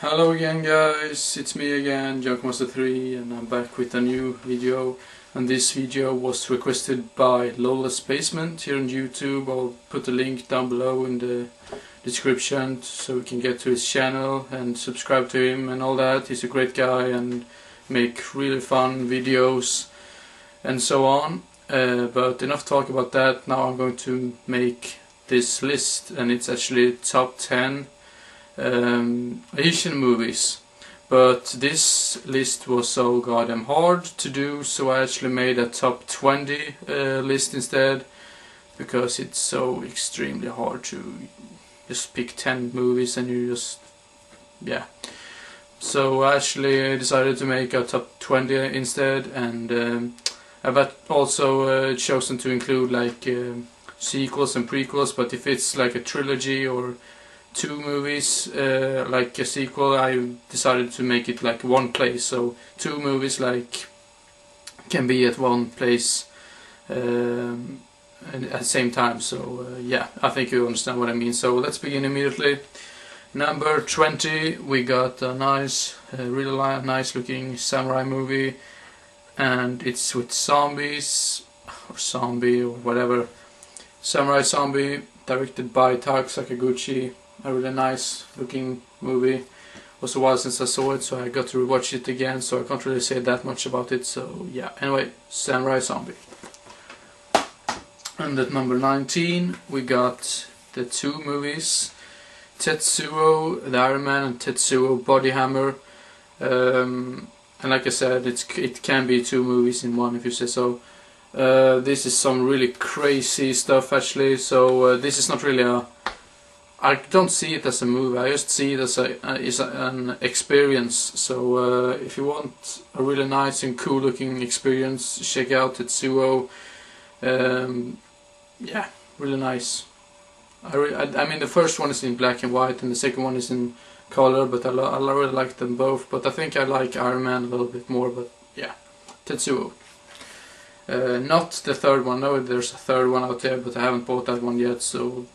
Hello again guys, it's me again, Junkmaster3 and I'm back with a new video and this video was requested by LolazBasement here on YouTube. I'll put the link down below in the description so we can get to his channel and subscribe to him and all that. He's a great guy and make really fun videos and so on. Uh, but enough talk about that, now I'm going to make this list and it's actually top 10 um, Asian movies. But this list was so goddamn hard to do, so I actually made a top 20 uh, list instead. Because it's so extremely hard to just pick 10 movies and you just. yeah. So I actually decided to make a top 20 instead, and um, I've also uh, chosen to include like uh, sequels and prequels, but if it's like a trilogy or two movies uh, like a sequel I decided to make it like one place. So two movies like can be at one place um, at the same time. So uh, yeah I think you understand what I mean. So let's begin immediately. Number 20 we got a nice uh, really nice looking samurai movie and it's with zombies or zombie or whatever. Samurai zombie directed by Takashi Sakaguchi a really nice looking movie. It was a while since I saw it, so I got to rewatch it again, so I can't really say that much about it, so yeah. Anyway, Samurai Zombie. And at number 19, we got the two movies, Tetsuo, the Iron Man, and Tetsuo Body Hammer. Um, and like I said, it's, it can be two movies in one if you say so. Uh, this is some really crazy stuff actually, so uh, this is not really a I don't see it as a movie. I just see it as a uh, is an experience. So uh, if you want a really nice and cool looking experience, check out Tetsuo. Um, yeah, really nice. I, re I, I, mean the first one is in black and white, and the second one is in color. But I, I really like them both. But I think I like Iron Man a little bit more. But yeah, Tetsuo. Uh, not the third one. No, there's a third one out there, but I haven't bought that one yet. So.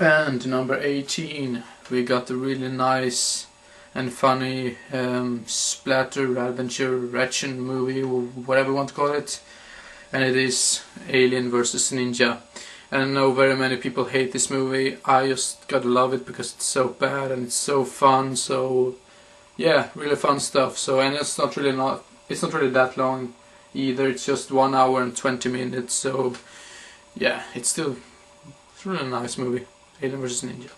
And number 18, we got a really nice and funny um, splatter adventure action movie, whatever you want to call it. And it is Alien vs Ninja. And I know very many people hate this movie. I just gotta love it because it's so bad and it's so fun. So yeah, really fun stuff. So and it's not really not it's not really that long either. It's just one hour and 20 minutes. So yeah, it's still it's really a nice movie. Alien vs Ninja.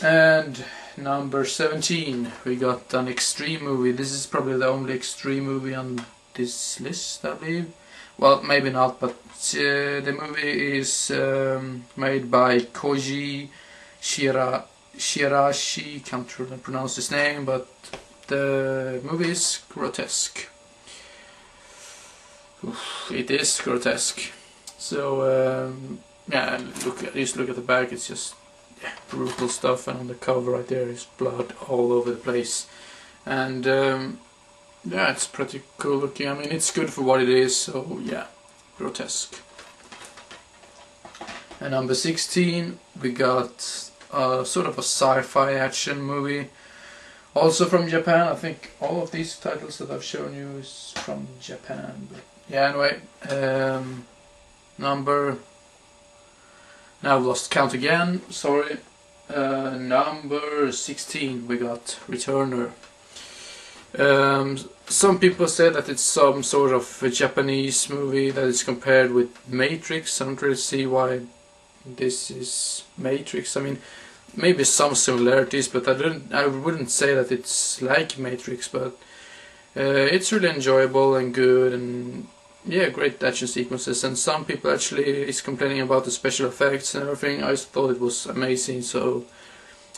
And number 17, we got an extreme movie. This is probably the only extreme movie on this list, I believe. Well, maybe not, but uh, the movie is um, made by Koji Shira Shirashi. Can't really pronounce his name, but the movie is grotesque. Oof, it is grotesque. So um, yeah, look at just look at the back. It's just brutal stuff, and on the cover right there is blood all over the place, and um, yeah, it's pretty cool looking. I mean, it's good for what it is. So yeah, grotesque. And number 16, we got sort of a sci-fi action movie. Also from Japan. I think all of these titles that I've shown you is from Japan. But yeah, anyway, um, number now I've lost count again, sorry. Uh, number 16 we got Returner. Um, some people say that it's some sort of a Japanese movie that is compared with Matrix. I don't really see why this is Matrix. I mean, maybe some similarities, but I don't. I wouldn't say that it's like Matrix. But uh, it's really enjoyable and good, and yeah, great action sequences, and some people actually is complaining about the special effects and everything. I thought it was amazing, so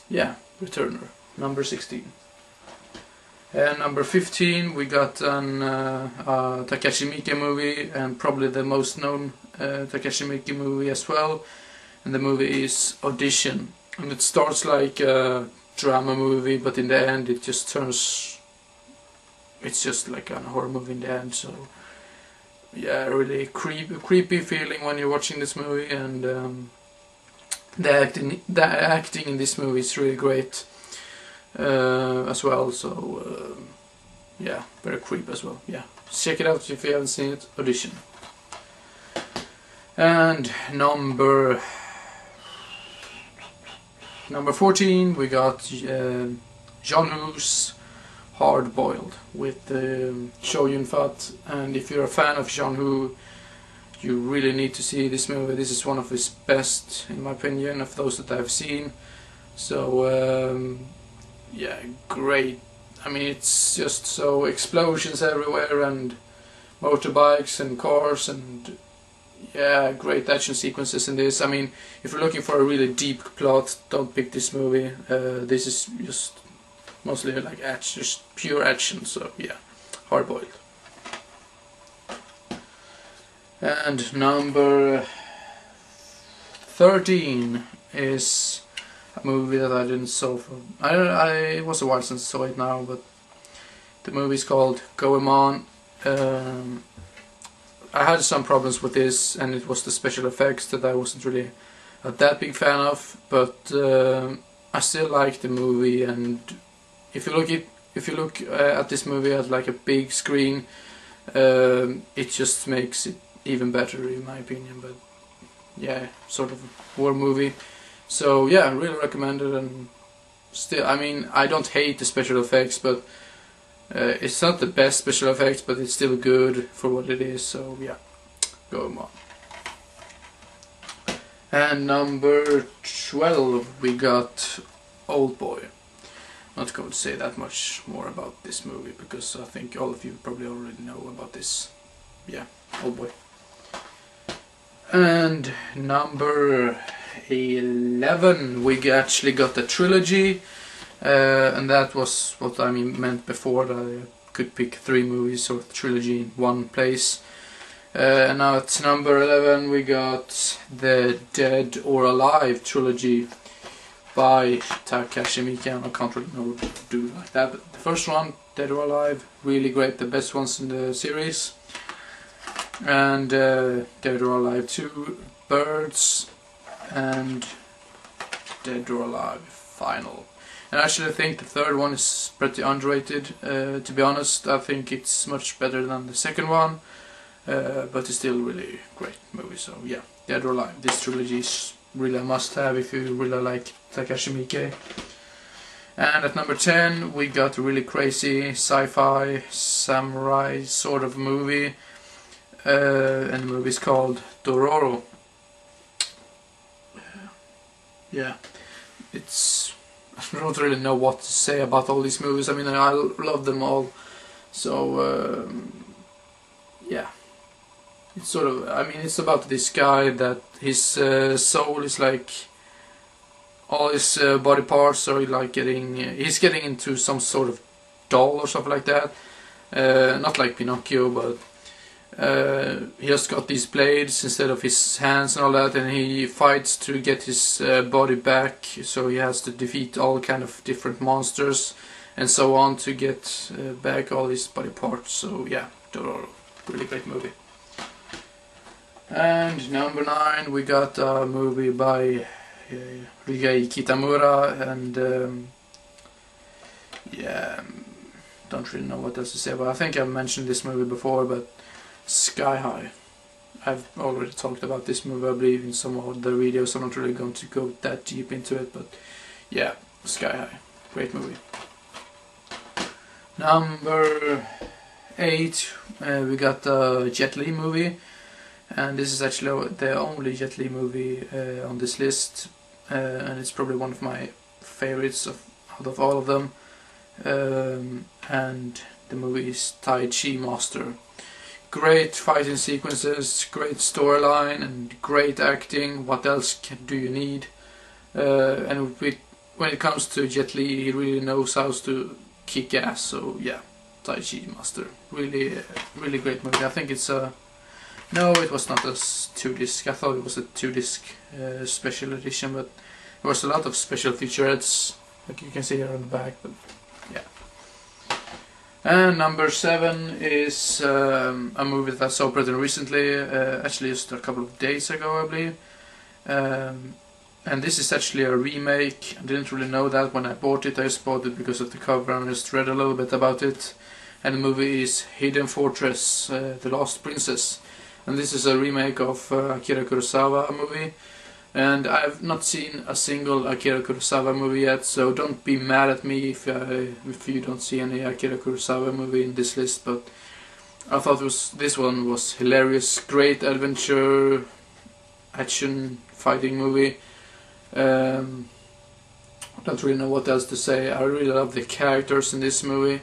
yeah, Returner, number 16. And number 15, we got an uh, uh, Takashi Miike movie, and probably the most known uh, Takashi Miike movie as well. And the movie is Audition. And it starts like a drama movie, but in the end it just turns... It's just like a horror movie in the end, so yeah, really creep, creepy feeling when you're watching this movie, and um, the acting the acting in this movie is really great uh, as well. So uh, yeah, very creep as well. Yeah, check it out if you haven't seen it. Audition. And number number fourteen, we got uh, John Woo's Hard Boiled with um, Chow Yun Fat. And if you're a fan of John Woo, you really need to see this movie. This is one of his best, in my opinion, of those that I've seen. So um, yeah, great. I mean, it's just so explosions everywhere and motorbikes and cars and yeah, great action sequences in this. I mean, if you're looking for a really deep plot, don't pick this movie. Uh, this is just mostly like action, just pure action. So yeah, hard boiled. And number 13 is a movie that I didn't saw for. I, I it was a while since I saw it now, but the movie is called Goemon. Um, I had some problems with this, and it was the special effects that I wasn't really a that big fan of. But uh, I still like the movie, and if you look at if you look uh, at this movie at like a big screen, um, it just makes it even better in my opinion. But yeah, sort of war movie. So yeah, I really recommend it. And still, I mean, I don't hate the special effects, but uh, it's not the best special effects, but it's still good for what it is. So yeah, go on. And number 12 we got Old Boy. Not going to say that much more about this movie because I think all of you probably already know about this. Yeah, Old Boy. And number 11 we actually got a trilogy uh, and that was what I mean, meant before that I could pick three movies or trilogy in one place. Uh, and now at number 11 we got the Dead or Alive trilogy by Takashi Miike. I can't really know what to do like that. But the first one, Dead or Alive, really great, the best ones in the series and uh, Dead or Alive 2, Birds, and Dead or Alive Final. And actually I think the third one is pretty underrated, uh, to be honest. I think it's much better than the second one, uh, but it's still really great movie, so yeah, Dead or Alive. This trilogy is really a must-have if you really like Takashi Miike. And at number 10 we got a really crazy sci-fi samurai sort of movie uh, and the movie is called Dororo. Yeah, it's I don't really know what to say about all these movies. I mean, I love them all. So um, it's sort of. I mean, it's about this guy that his uh, soul is like all his uh, body parts are like getting. he's getting into some sort of doll or something like that. Uh, not like Pinocchio, but uh, he has got these blades instead of his hands and all that and he fights to get his uh, body back so he has to defeat all kind of different monsters and so on to get uh, back all his body parts so yeah really great movie and number nine we got a movie by uh, Kitamura and um, yeah don't really know what else to say but I think I've mentioned this movie before but Sky High. I've already talked about this movie, I believe, in some of the videos. I'm not really going to go that deep into it, but yeah, Sky High. Great movie. Number 8, uh, we got the Jet Li movie. And this is actually the only Jet Li movie uh, on this list. Uh, and it's probably one of my favorites of, out of all of them. Um, and the movie is Tai Chi Master great fighting sequences, great storyline, and great acting. What else can, do you need? Uh, and with, when it comes to Jet Li, he really knows how to kick ass. So yeah, Tai Chi Master, really, really great movie. I think it's a no, it was not a two disc. I thought it was a two disc uh, special edition, but there was a lot of special featurettes, like you can see here on the back. But yeah. and number seven is um, a movie that I saw pretty recently, uh, actually just a couple of days ago, I believe. Um, and this is actually a remake. I didn't really know that when I bought it. I just bought it because of the cover and just read a little bit about it. And the movie is Hidden Fortress, uh, The Lost Princess. And this is a remake of uh, Akira Kurosawa movie. And I've not seen a single Akira Kurosawa movie yet, so don't be mad at me if, uh, if you don't see any Akira Kurosawa movie in this list. But I thought was this one was hilarious, great adventure, action, fighting movie. Um, I don't really know what else to say. I really love the characters in this movie,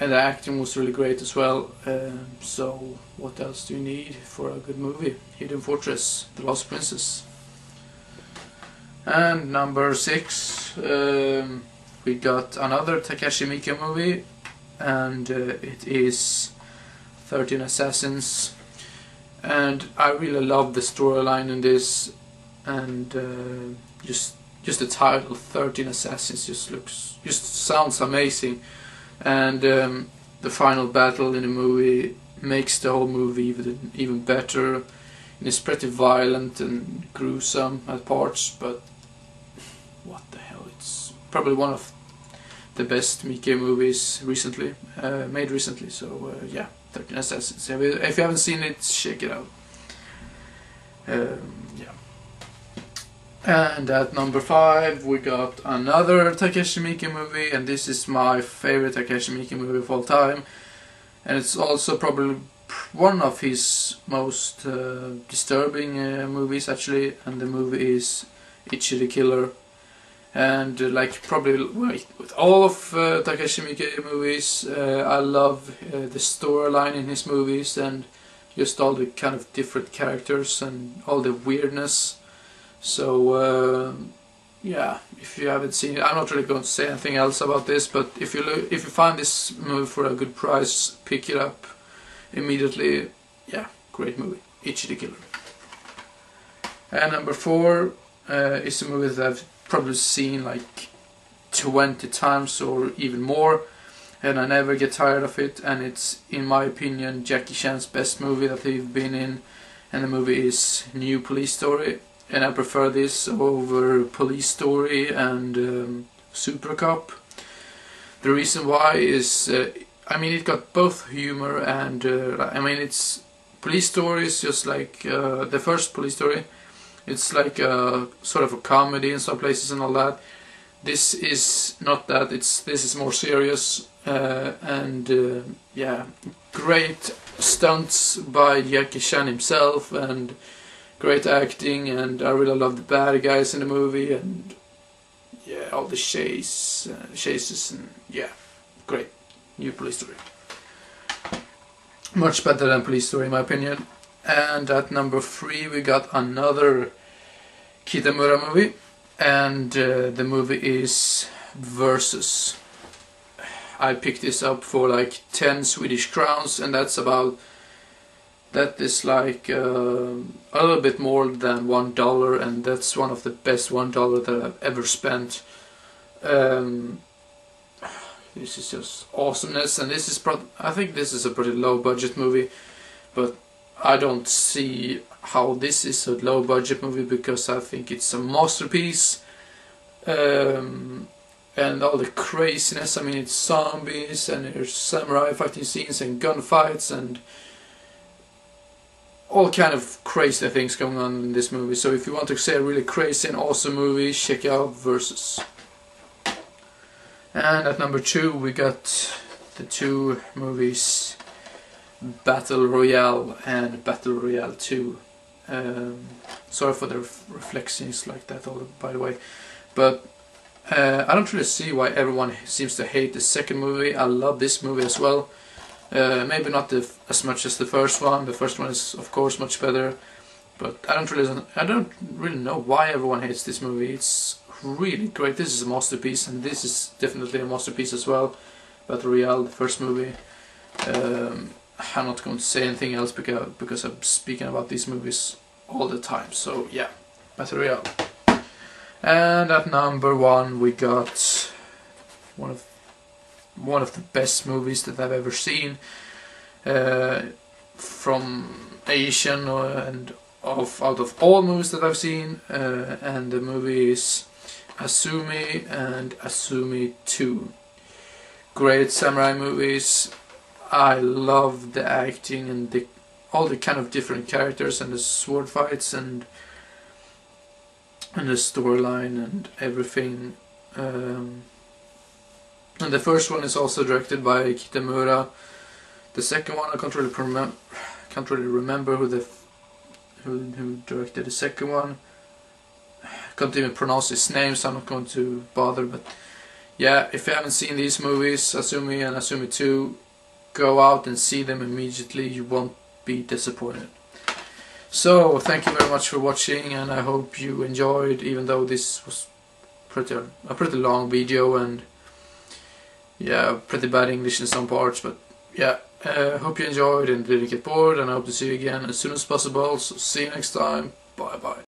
and the acting was really great as well. Um, so, what else do you need for a good movie? Hidden Fortress, The Lost Princess. And number six, um, we got another Takashi Miike movie, and uh, it is 13 Assassins. And I really love the storyline in this and uh, just just the title 13 assassins just looks just sounds amazing and um, the final battle in the movie makes the whole movie even even better. And it's pretty violent and gruesome at parts but what the hell it's probably one of the best Miike movies recently uh, made recently. So uh, yeah 13 assassins if you haven't seen it check it out. Um, yeah and at number five, we got another Takashi Miike movie, and this is my favorite Takashi Miike movie of all time. And it's also probably one of his most uh, disturbing uh, movies, actually. And the movie is Ichi the Killer. And uh, like probably with all of uh, Takashi Miike movies, uh, I love uh, the storyline in his movies and just all the kind of different characters and all the weirdness so uh, yeah, if you haven't seen it, I'm not really going to say anything else about this. But if you look, if you find this movie for a good price, pick it up immediately. Yeah, great movie, Ichi the Killer. And number four uh, is a movie that I've probably seen like 20 times or even more, and I never get tired of it. And it's, in my opinion, Jackie Chan's best movie that he's been in, and the movie is New Police Story and I prefer this over Police Story and um, Super Cop. The reason why is, uh, I mean, it got both humor and, uh, I mean, it's Police Story is just like uh, the first Police Story. It's like a sort of a comedy in some places and all that. This is not that. It's this is more serious uh, and uh, yeah, great stunts by Jackie Chan himself and great acting, and I really love the bad guys in the movie, and yeah, all the chase, uh, chases, and yeah, great. New Police Story. Much better than Police Story, in my opinion. And at number three, we got another Kitamura movie, and uh, the movie is Versus. I picked this up for like 10 Swedish crowns, and that's about that is like uh, a little bit more than one dollar and that's one of the best one dollar that I've ever spent. Um, this is just awesomeness and this is I think this is a pretty low budget movie but I don't see how this is a low budget movie because I think it's a masterpiece. Um, and all the craziness I mean it's zombies and there's samurai fighting scenes and gunfights and all kind of crazy things going on in this movie. So if you want to see a really crazy and awesome movie, check out Versus. And at number two, we got the two movies Battle Royale and Battle Royale 2. Um, sorry for the reflections like that, all, by the way. But uh, I don't really see why everyone seems to hate the second movie. I love this movie as well. Uh, maybe not the, as much as the first one. The first one is of course much better, but I don't really I don't really know why everyone hates this movie. It's really great. This is a masterpiece, and this is definitely a masterpiece as well. Battle Royale, the first movie. Um, I'm not going to say anything else because because I'm speaking about these movies all the time. So yeah, Battle Royale. And at number one we got one of one of the best movies that I've ever seen uh, from Asian uh, and of out of all movies that I've seen, uh, and the movie is Azumi and Azumi 2. Great samurai movies. I love the acting and the all the kind of different characters and the sword fights and and the storyline and everything. Um, and the first one is also directed by Kitamura. The second one I can't really remember. Can't really remember who the who, who directed the second one. I can't even pronounce his name, so I'm not going to bother. But yeah, if you haven't seen these movies, Azumi and Azumi 2, go out and see them immediately. You won't be disappointed. So, thank you very much for watching and I hope you enjoyed even though this was pretty a pretty long video and yeah, pretty bad English in some parts but yeah, uh, hope you enjoyed and didn't get bored and I hope to see you again as soon as possible. So see you next time. Bye bye.